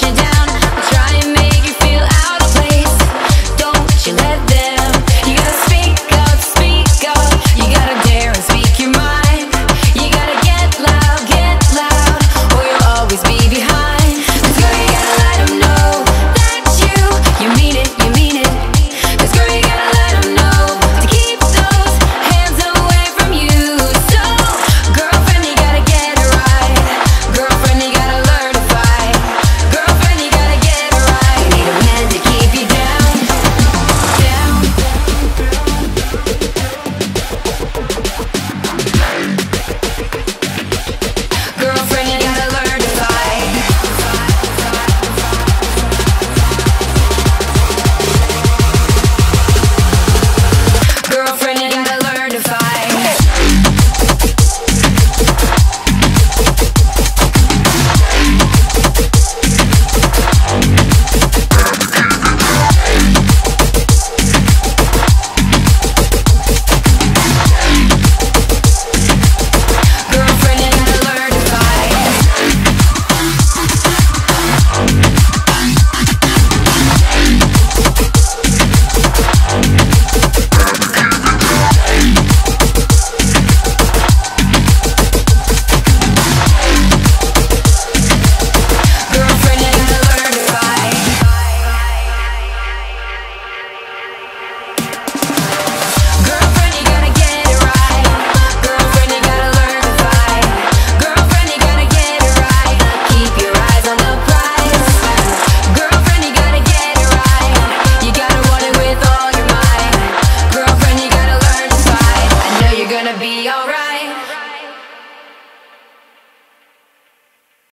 what you.